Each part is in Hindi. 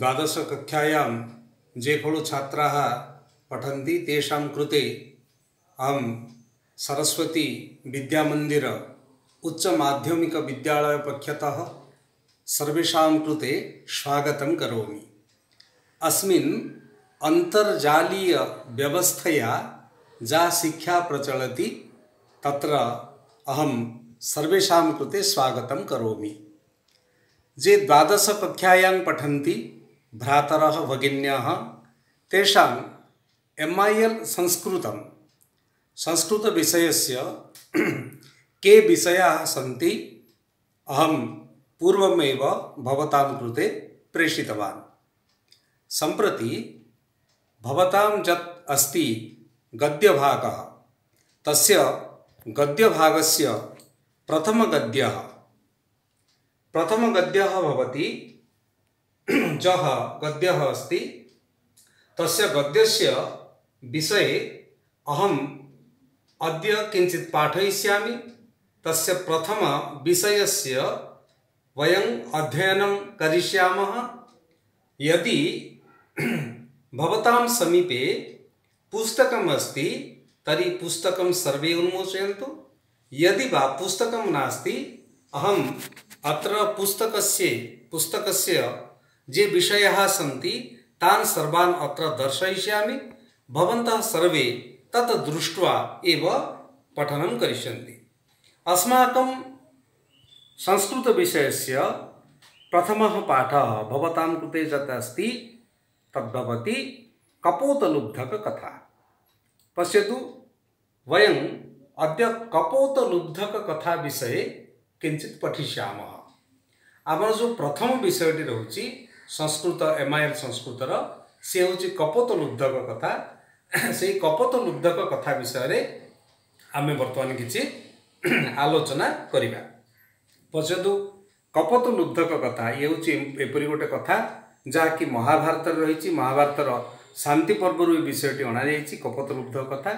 द्वादशकक्षायां ये खलु छात्राः पठन्ति तेषां कृते अहं सरस्वती विद्यामन्दिर उच्चमाध्यमिकविद्यालयपक्षतः सर्वेषां कृते स्वागतं करोमि। अस्मिन् अन्तर्जालीयव्यवस्थया या शिक्षा प्रचलति, तत्र अहं सर्वेषां कृते स्वागतं करोमि। ये द्वादशकक्षायां पठन्ति भ्रातरः भगिन्यः तेषाम् एम् ऐ एल् संस्कृतं, संस्कृतविषयस्य के विषयाः सन्ति, अहं पूर्वमेव भवतां कृते प्रेषितवान्। सम्प्रति भवतां यत् अस्ति गद्यभागः, तस्य गद्यभागस्य प्रथमगद्यः प्रथमगद्यः भवति यः गद्यः अस्ति। तस्य गद्यस्य विषये अहम् अद्य किञ्चित् पाठयिष्यामि। तस्य प्रथमविषयस्य वयम् अध्ययनं करिष्यामः। यदि भवतां समीपे पुस्तकम् अस्ति, तर्हि पुस्तकं सर्वे उन्मोचयन्तु। यदि वा पुस्तकं नास्ति, अहम् अत्र पुस्तकस्य पुस्तकस्य ये विषयाः सन्ति तान् सर्वान् अत्र दर्शयिष्यामि भवन्तः सर्वे तत् दृष्ट्वा एव पठनं करिष्यन्ति अस्माकं संस्कृतविषयस्य प्रथमः पाठः भवतां कृते यत् अस्ति तद्भवति कपोतलुब्धककथा पश्यतु वयम् अद्य कपोतलुब्धककथा विषये किञ्चित् पठिष्यामः ଆମର ଯେଉଁ ପ୍ରଥମ ବିଷୟଟି ରହୁଛି ସଂସ୍କୃତ ଏମ୍ ଆଇ ଏଲ୍ ସଂସ୍କୃତର ସେ ହେଉଛି କପୋତ ଲୁବ୍ଧକ କଥା। ସେଇ କପୋତ ଲୁବ୍ଧକ କଥା ବିଷୟରେ ଆମେ ବର୍ତ୍ତମାନ କିଛି ଆଲୋଚନା କରିବା। ପଛନ୍ତୁ କପୋତ ଲୁବ୍ଧକ କଥା ଇଏ ହେଉଛି ଏପରି ଗୋଟେ କଥା ଯାହାକି ମହାଭାରତରେ ରହିଛି ମହାଭାରତର ଶାନ୍ତି ପର୍ବରୁ ଏ ବିଷୟଟି ଅଣାଯାଇଛି କପୋତ ଲୁବ୍ଧକ କଥା।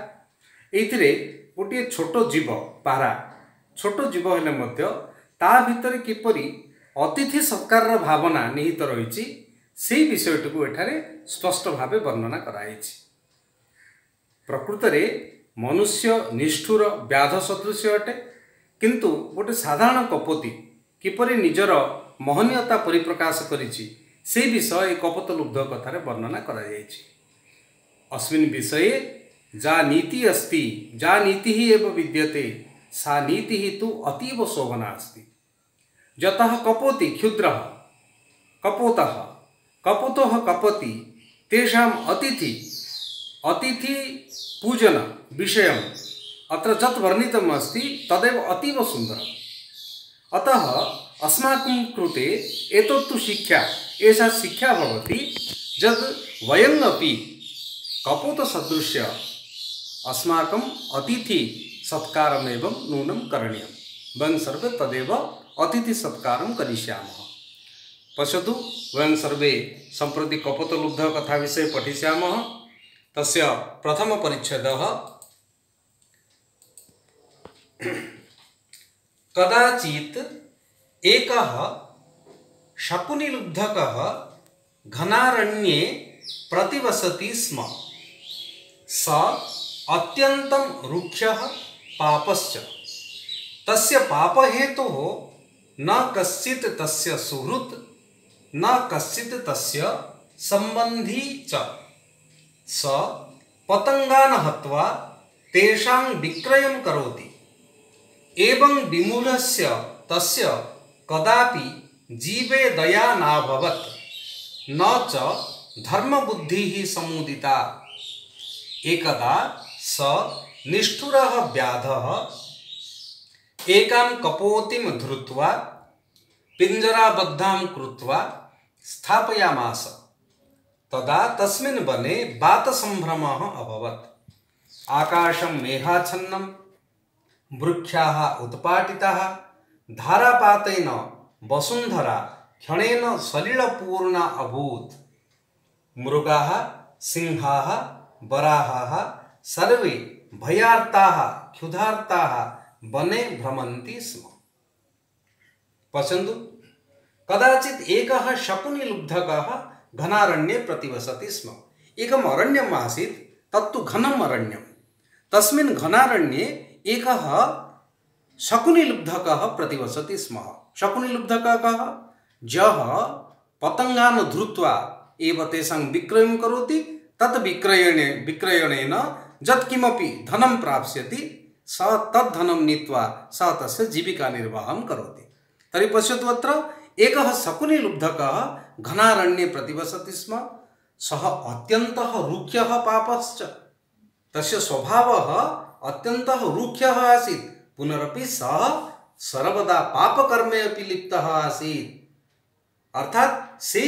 ଏଇଥିରେ ଗୋଟିଏ ଛୋଟ ଜୀବ ପାରା ଛୋଟ ଜୀବ ହେଲେ ମଧ୍ୟ ତା ଭିତରେ କିପରି ଅତିଥି ସତ୍କାରର ଭାବନା ନିହିତ ରହିଛି ସେହି ବିଷୟଟିକୁ ଏଠାରେ ସ୍ପଷ୍ଟ ଭାବେ ବର୍ଣ୍ଣନା କରାଯାଇଛି। ପ୍ରକୃତରେ ମନୁଷ୍ୟ ନିଷ୍ଠୁର ବ୍ୟାଧ ସଦୃଶ୍ୟ ଅଟେ କିନ୍ତୁ ଗୋଟିଏ ସାଧାରଣ କପୋତି କିପରି ନିଜର ମହନୀୟତା ପରିପ୍ରକାଶ କରିଛି ସେହି ବିଷୟ ଏ କପୋତଲୁବ୍ଧ କଥାରେ ବର୍ଣ୍ଣନା କରାଯାଇଛି। ଅଶ୍ୱିନ ବିଷୟ ଯା ନୀତି ଅସ୍ତି ଯା ନୀତି ହିଁ ଏବ ବିଦ୍ୟତେ ସା ନୀତି ହିଁ ତୁ ଅତୀବ ଶୋଭନା ଅସ୍ତି। यतः कपोति क्षुद्र, कपोत, कपोतः कपति, तेषाम् अतिथि अतिथि पूजन विषयम् अत्र यत् वर्णितम् अस्ति तदेव अतीव सुन्दरम्। अतः अस्माकं कृते एतत्तु शिक्षा, एषा शिक्षा भवति यद् वयम् अपि कपोतसदृश्य अस्माकम् अतिथि सत्कारमेव नूनं करणीयं वयं सर्वे तदेव अतिथिसत्कारं करिष्यामः। पश्यतु, वयं सर्वे सम्प्रति कपोतलुब्धकथाविषये पठिष्यामः। तस्य प्रथमपरिच्छेदः कदाचित् एकः शकुनिलुब्धकः घनारण्ये प्रतिवसति स्म। स अत्यन्तं रुक्षः पापश्च। तस्य पापहेतुः न कश्चित् तस्य सुहृत्, न कश्चित् तस्य सम्बन्धी च। स पतङ्गान् हत्वा तेषां विक्रयं करोति। एवं विमूढस्य तस्य कदापि जीवे दया नाभवत्, न च धर्मबुद्धिः समुदिता। एकदा स निष्ठुरः व्याधः एकां कपोतिं धृत्वा, पिञ्जराबद्धां कृत्वा स्थापयामास। तदा तस्मिन् वने वातसम्भ्रमः अभवत्। आकाशं मेघाच्छन्नं, वृक्षाः उत्पाटिताः, धारापातेन वसुन्धरा, क्षणेन सलिलपूर्णा अभूत्। मृगाः, सिंहाः, वराहाः, सर्वे भयार्ताः, क्षुधार्ताः वने भ्रमन्ति स्म। कदाचित् एकः शकुनिलुब्धकः घनारण्ये प्रतिवसति स्म। एकम् अरण्यम् आसीत्, तत्तु घनम् अरण्यं तस्मिन् घनारण्ये एकः शकुनिलुब्धकः प्रतिवसति स्म। शकुनिलुब्धकः कः? यः पतङ्गान् धृत्वा एव तेषां विक्रयं करोति, तत् विक्रयणे विक्रयणेन यत्किमपि धनं प्राप्स्यति स तद्धनम नीत्वा स तस्य जीविका निर्वाह करोति। तर्हि पश्यतु अत्र, एकः शकुनि लुब्धकः घनारण्ये प्रतिवसति स्म, सः अत्यन्तः रुख्यः पापश्च। तस्य स्वभावः अत्यन्तः रुख्यः आसीत्। पुनरपि सः सर्वदा पापकर्मे अपि लिप्तः आसीत्। अर्थात् से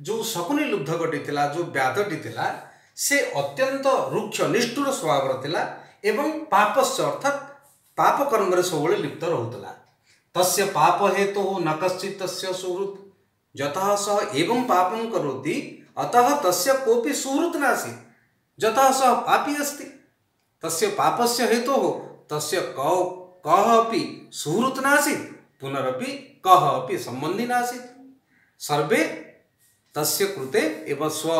जो शकुनि लुब्धकटी थी जो व्याधटी थी से अत्यन्त रुक्ष निष्ठुर स्वभाव एवं पापस् अर्थात पापकर्म सब लिप्त रोला तस् पाप हेतु तो न कचि तस्वृत जत जतः सह एवं पापम करोति, अतः तस् कोपी सुहृत नासी जत सह पापी तस् पाप से हेतु तो तस् कौ सुहृत नासी पुनरपि कः अपि सम्बन्धी नासीत्। सर्वे तस्य कृते एव स्व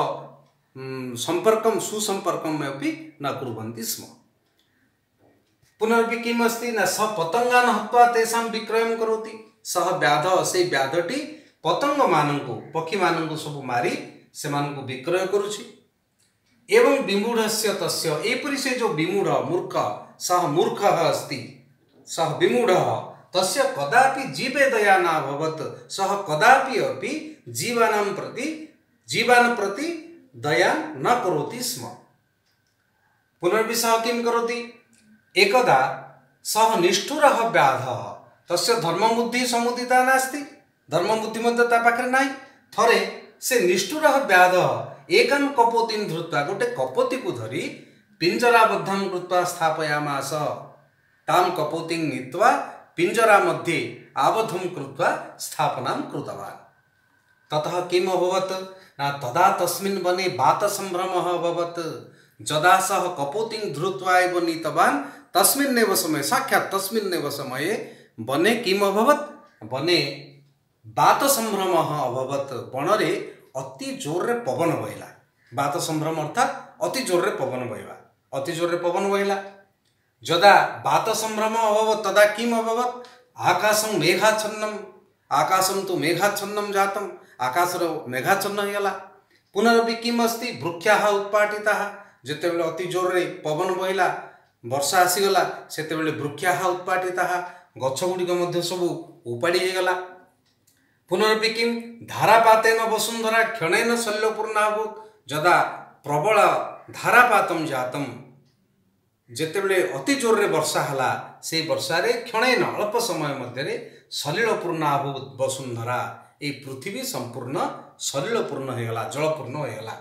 सम्पर्कं, सुसम्पर्कम् अपि न कुर्वन्ति स्म। पुनर्विकिम अस्ति न स पतंगा हत्वा तेषां विक्रयं करोति। सह ବ୍ୟାଧ ସେଇ पक्षी ପତଙ୍ଗମାନଙ୍କୁ सब मारी ମାରି ସେମାନଙ୍କୁ ବିକ୍ରୟ କରୁଛି ଏବଂ ବିମୂଢ଼ସ୍ୟ ତସ୍ୟ ଏପରି ସେ ଯେଉଁ ବିମୂଢ଼ ମୂର୍ଖ ସହ ମୂର୍ଖ ଅସ୍ତି ସହ ବିମୂଢ଼ तस्य कदापि जीवे दया न सह सः कदापि अपि जीवानां प्रति, जीवान् प्रति दया न करोति स्म। पुनर्विसः किं करोति? एकदा सः निष्ठुरः व्याधः तस्य धर्मबुद्धिः समुदिता नास्ति धर्मबुद्धि ମଧ୍ୟ ତା ପାଖରେ ନାହିଁ ଥରେ ସେ ନିଷ୍ଠୁର ବ୍ୟାଧ ଏକାନ୍ କପୋତିଂ ଧୃତ୍ୱା ଗୋଟେ କପୋତିକୁ ଧରି ପିଞ୍ଜରାବଦ୍ଧಂ କୃତ୍ୱା ସ୍ଥାପୟାମାସ तां कपोतिं नीत्वा पिञ्जरा मध्ये आबद्धं कृत्वा स्थापनां कृतवान् ततः किम् अभवत् न तदा तस्मिन् वने वातसम्भ्रमः अभवत् यदा सः कपोतिं धृत्वा एव नीतवान् तस्मिन्नेव समये साक्षात् तस्मिन्नेव समये वने किम् अभवत् वने ବାତସମ୍ଭ୍ରମ ଅଭବତ୍ ବଣରେ ଅତି ଜୋରରେ ପବନ ବହିଲା ବାତସମ୍ଭ୍ରମ ଅର୍ଥାତ୍ ଅତି ଜୋରରେ ପବନ ବହିବା ଅତି ଜୋରରେ ପବନ ବହିଲା ଯଦା ବାତସମ୍ଭ୍ରମ ଅଭବତ୍ ତଦା କିମ୍ ଅଭବତ୍ ଆକାଶଂ ମେଘାଚ୍ଛନ୍ନମ୍ ଆକାଶଂ ତୁ ମେଘାଚ୍ଛନ୍ନମ୍ ଜାତମ୍ ଆକାଶର ମେଘାଚ୍ଛନ୍ନ ହେଇଗଲା ପୁନରପି କିମ୍ ଅସ୍ତି ବୃକ୍ଷାଃ ଉତ୍ପାଟିତାଃ ଯେତେବେଳେ ଅତି ଜୋରରେ ପବନ ବହିଲା वर्षा आसिगला उत्पाट ता गछ गुड्के सबु उपाडीला पर्विक धारापात वसुन्धरा क्षणैन शलिपूर्ण आभूत जदा प्रबल धारापातम जातम जति बेला अति जोरे वर्षाहेला वर्षा रे क्षणेन अल्प समय मध्ये मध्यिलपूर्ण वसुंधरा ए पृथ्वी सम्पूर्ण गला जलपूर्ण हे गला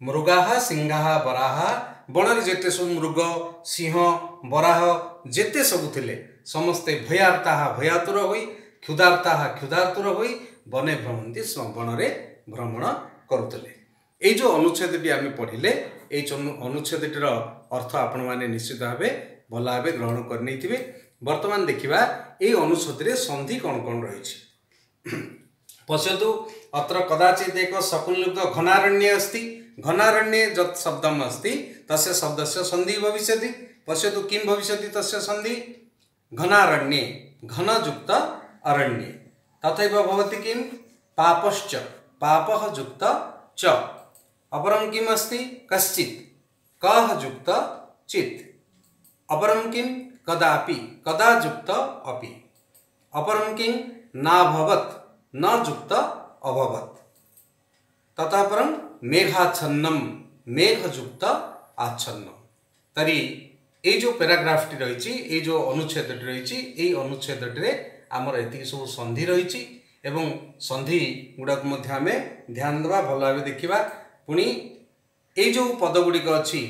मृगा सिङ्गा बराहा ବଣରେ ଯେତେ ସବୁ ମୃଗ ସିଂହ ବରାହ ଯେତେ ସବୁ ଥିଲେ ସମସ୍ତେ ଭୟାର ତାହା ଭୟାତୁର ହୋଇ କ୍ଷୁଧାର ତାହା କ୍ଷୁଧାର୍ତୁର ହୋଇ ବନେ ଭ୍ରମନ୍ତି ବଣରେ ଭ୍ରମଣ କରୁଥିଲେ। ଏଇ ଯେଉଁ ଅନୁଚ୍ଛେଦଟି ଆମେ ପଢ଼ିଲେ ଏଇ ଅନୁଚ୍ଛେଦଟିର ଅର୍ଥ ଆପଣମାନେ ନିଶ୍ଚିତ ଭାବେ ଭଲ ଭାବେ ଗ୍ରହଣ କରିନେଇଥିବେ। ବର୍ତ୍ତମାନ ଦେଖିବା ଏଇ ଅନୁଚ୍ଛେଦରେ ସନ୍ଧି କ'ଣ କ'ଣ ରହିଛି। ପଶ୍ୟନ୍ତୁ ଅତ୍ର କଦାଚିତ ଏକ ସକୁଲ୍ୟୁକ୍ତ ଘନାରଣ୍ୟ ଅସ୍ତି घनारण्ये यत् शब्दम् अस्ति, तस्य शब्दस्य सन्धिः भविष्यति। पश्यतु किं भविष्यति तस्य सन्धिः? घनारण्ये, घनयुक्त अरण्ये। तथैव भवति किं? पापश्च, पापः युक्त च। अपरं किम् अस्ति? कश्चित्, कः युक्त चित्। अपरं किं? कदापि, कदा युक्त अपि। अपरं किं? नाभवत्, न युक्त अभवत्। तथा परं ମେଘାଛନ୍ନମ ମେଘଯୁକ୍ତ ଆଚ୍ଛନ୍ନ ତାରି ଏଇ ଯେଉଁ ପେରାଗ୍ରାଫ୍ଟି ରହିଛି ଏଇ ଯେଉଁ ଅନୁଚ୍ଛେଦଟି ରହିଛି ଏଇ ଅନୁଚ୍ଛେଦଟିରେ ଆମର ଏତିକି ସବୁ ସନ୍ଧି ରହିଛି ଏବଂ ସନ୍ଧି ଗୁଡ଼ାକୁ ମଧ୍ୟ ଆମେ ଧ୍ୟାନ ଦେବା ଭଲ ଭାବେ ଦେଖିବା। ପୁଣି ଏଇ ଯେଉଁ ପଦଗୁଡ଼ିକ ଅଛି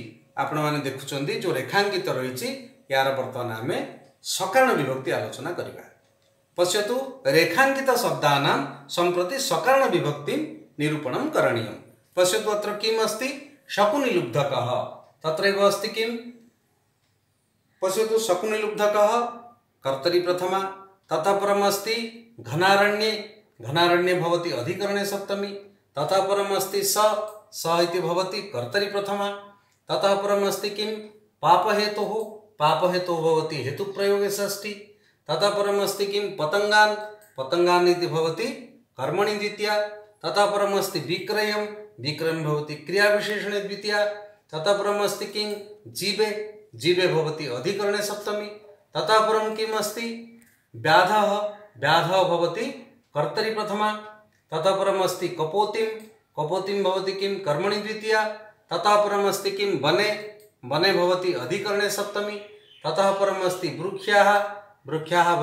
ଆପଣମାନେ ଦେଖୁଛନ୍ତି ଯେଉଁ ରେଖାଙ୍କିତ ରହିଛି ଏହାର ବର୍ତ୍ତମାନ ଆମେ ସକାରଣ ବିଭକ୍ତି ଆଲୋଚନା କରିବା। ପଶ୍ୟତୁ ରେଖାଙ୍କିତ ଶବ୍ଦାନାମ ସମ୍ପ୍ରତି ସକାରଣ ବିଭକ୍ତି ନିରୂପଣ କରଣୀୟ पश्यतु अत्र किम् अस्ति? शकुनिलुब्धकः। तत्रैव अस्ति किं पश्यतु शकुनिलुब्धकः, कर्तरी प्रथमा। ततः परम् अस्ति घनारण्ये। घनारण्ये भवति अधिकरणे सप्तमी। ततः परम् अस्ति स। स इति भवति कर्तरि प्रथमा। ततः परम् अस्ति किं पापहेतुः। पापहेतुः भवति हेतुप्रयोगे षष्ठी ततः परम् अस्ति किं पतङ्गान्। पतङ्गान् इति भवति कर्मणि द्वितीया। ततः परम् अस्ति विक्रयं विक्रयं भवति क्रियाविशेषणे द्वितीया ततः परम् अस्ति किं? जीवे। जीवे भवति अधिकरणे सप्तमी ततः परं किम् अस्ति? व्याधः। व्याधः भवति कर्तरि प्रथमा ततः परम् अस्ति कपोतिं कपोतिं भवति किं? कर्मणि द्वितीया ततः परम् अस्ति किं? वने। वने भवति अधिकरणे सप्तमी ततः परम् अस्ति वृक्षाः। वृक्षाः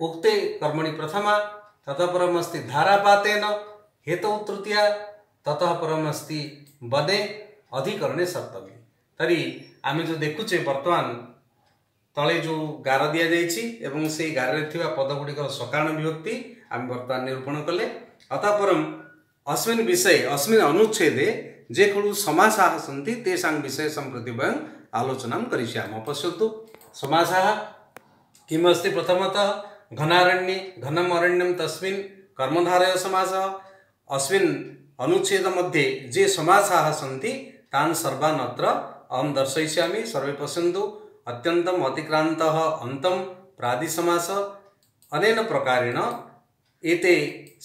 उक्ते कर्मणि प्रथमा ततः परम् अस्ति धारापातेन, हेतौ तृतीया ततः परम बदे अधिकरणे सप्तमी। तरी आम जो देखुचे बर्तमान तले जो गार दि जाइए से गारे पदगुड़िक सकारण विभक्ति आम बर्तमान निरूपण कले अतःपरम अस्मिन् विषय, अस्मिन् अनुच्छेदे जे खलु समासाः सन्ति, तेषां विषये सम्प्रति वयम् आलोचनां करिष्यामः। पश्यतु समासाः प्रथमतः घनारण्ये घनम् अरण्यं तस्मिन् कर्मधारय समासः, अस्मिन् अनुच्छेदमध्ये ये समासाः सन्ति तान् सर्वान् अत्र अहं दर्शयिष्यामि सर्वे पश्यन्तु अत्यन्तम् अतिक्रान्तः अन्तं प्रादिसमास अनेन प्रकारेण एते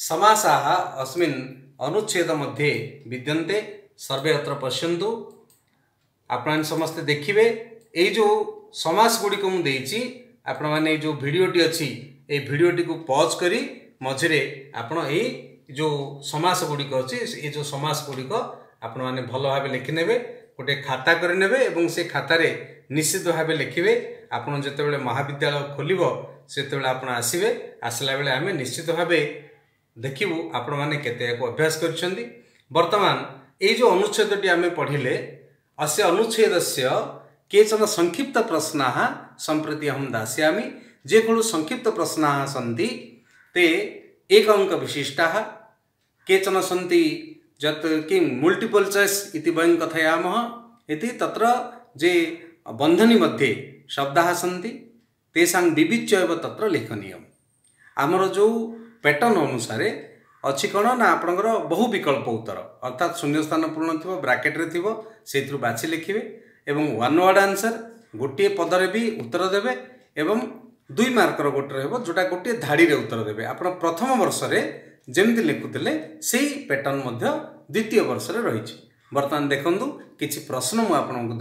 समासाः अस्मिन् अनुच्छेदमध्ये विद्यन्ते सर्वे अत्र पश्यन्तु ଆପଣମାନେ ସମସ୍ତେ ଦେଖିବେ ଏଇ ଯେଉଁ ସମାସ ଗୁଡ଼ିକ ମୁଁ ଦେଇଛି ଆପଣମାନେ ଏଇ ଯେଉଁ ଭିଡ଼ିଓଟି ଅଛି ଏଇ ଭିଡ଼ିଓଟିକୁ ପଜ୍ କରି ମଝିରେ ଆପଣ ଏଇ ଯେଉଁ ସମାସ ଗୁଡ଼ିକ ଅଛି ଏ ଯେଉଁ ସମାସ ଗୁଡ଼ିକ ଆପଣମାନେ ଭଲ ଭାବେ ଲେଖିନେବେ ଗୋଟିଏ ଖାତା କରିନେବେ ଏବଂ ସେ ଖାତାରେ ନିଶ୍ଚିତ ଭାବେ ଲେଖିବେ ଆପଣ ଯେତେବେଳେ ମହାବିଦ୍ୟାଳୟ ଖୋଲିବ ସେତେବେଳେ ଆପଣ ଆସିବେ ଆସିଲା ବେଳେ ଆମେ ନିଶ୍ଚିତ ଭାବେ ଦେଖିବୁ ଆପଣମାନେ କେତେ ଏହାକୁ ଅଭ୍ୟାସ କରିଛନ୍ତି ବର୍ତ୍ତମାନ ଏଇ ଯେଉଁ ଅନୁଚ୍ଛେଦଟି ଆମେ ପଢ଼ିଲେ ଅସ୍ୟ ଅନୁଚ୍ଛେଦସ୍ୟ କେଚନ ସଂକ୍ଷିପ୍ତ ପ୍ରଶ୍ନାः ସମ୍ପ୍ରତି ଅହଂ ଦାସ୍ୟାମି ଯେକୌଣସି ସଂକ୍ଷିପ୍ତ ପ୍ରଶ୍ନାः ସନ୍ତି ते एक अङ्कविशिष्टाः केचन सन्ति यत् किं मल्टिपल् चाय्स् इति वयं कथयामः इति तत्र ये बन्धनी मध्ये शब्दाः सन्ति तेषां विविच्य एव तत्र लेखनीयम् ଆମର ଯେଉଁ ପ୍ୟାଟର୍ନ ଅନୁସାରେ ଅଛି କ'ଣ ନା ଆପଣଙ୍କର ବହୁ ବିକଳ୍ପ ଉତ୍ତର ଅର୍ଥାତ୍ ଶୂନ୍ୟସ୍ଥାନ ପୂର୍ଣ୍ଣ ଥିବ ବ୍ରାକେଟ୍ରେ ଥିବ ସେଇଥିରୁ ବାଛି ଲେଖିବେ ଏବଂ ୱାନ୍ ୱାର୍ଡ଼ ଆନ୍ସର୍ ଗୋଟିଏ ପଦରେ ବି ଉତ୍ତର ଦେବେ ଏବଂ ଦୁଇ ମାର୍କର ଗୋଟେ ରହିବ ଯେଉଁଟା ଗୋଟିଏ ଧାଡ଼ିରେ ଉତ୍ତର ଦେବେ। ଆପଣ ପ୍ରଥମ ବର୍ଷରେ ଯେମିତି ଲେଖୁଥିଲେ ସେଇ ପ୍ୟାଟର୍ନ ମଧ୍ୟ ଦ୍ୱିତୀୟ ବର୍ଷରେ ରହିଛି। ବର୍ତ୍ତମାନ ଦେଖନ୍ତୁ କିଛି ପ୍ରଶ୍ନ ମୁଁ ଆପଣଙ୍କୁ